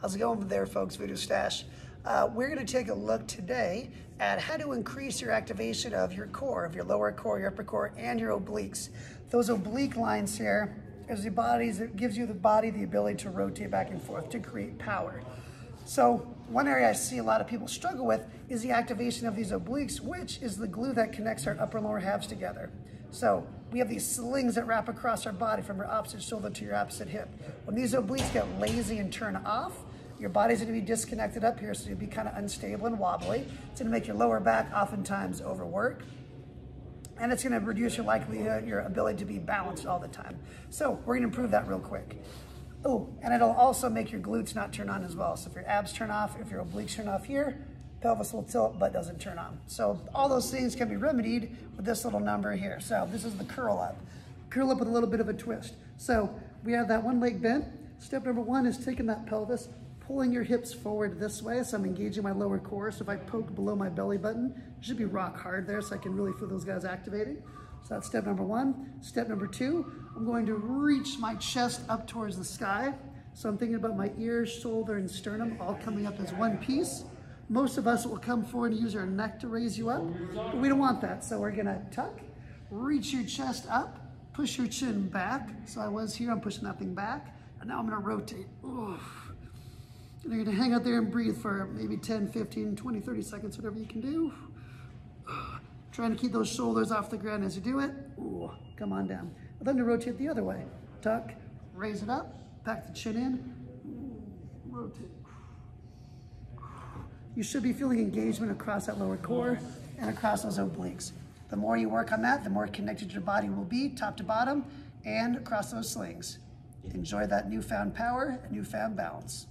How's it going there, folks? Voodoo Stache. Uh, we're going to take a look today at how to increase your activation of your core, of your lower core, your upper core, and your obliques. Those oblique lines here is the bodies, gives you the body the ability to rotate back and forth to create power. So one area I see a lot of people struggle with is the activation of these obliques, which is the glue that connects our upper and lower halves together. So we have these slings that wrap across our body from your opposite shoulder to your opposite hip. When these obliques get lazy and turn off, your body's gonna be disconnected up here, so you'll be kind of unstable and wobbly. It's gonna make your lower back oftentimes overwork, and it's gonna reduce your likelihood, your ability to be balanced all the time. So we're gonna improve that real quick. Oh, and it'll also make your glutes not turn on as well. So if your abs turn off, if your obliques turn off here, pelvis will tilt but doesn't turn on. So all those things can be remedied with this little number here. So this is the curl up. Curl up with a little bit of a twist. So we have that one leg bent. Step number one is taking that pelvis, pulling your hips forward this way. So I'm engaging my lower core. So if I poke below my belly button, it should be rock hard there so I can really feel those guys activating. So that's step number one. Step number two, I'm going to reach my chest up towards the sky. So I'm thinking about my ears, shoulder, and sternum all coming up as one piece. Most of us will come forward and use our neck to raise you up, but we don't want that. So we're gonna tuck, reach your chest up, push your chin back. So I was here, I'm pushing that thing back. And now I'm gonna rotate. And you're gonna hang out there and breathe for maybe 10, 15, 20, 30 seconds, whatever you can do. Trying to keep those shoulders off the ground as you do it. Ooh, come on down. And then to rotate the other way. Tuck, raise it up, back the chin in, rotate. You should be feeling engagement across that lower core and across those obliques. The more you work on that, the more connected your body will be, top to bottom, and across those slings. Enjoy that newfound power and newfound balance.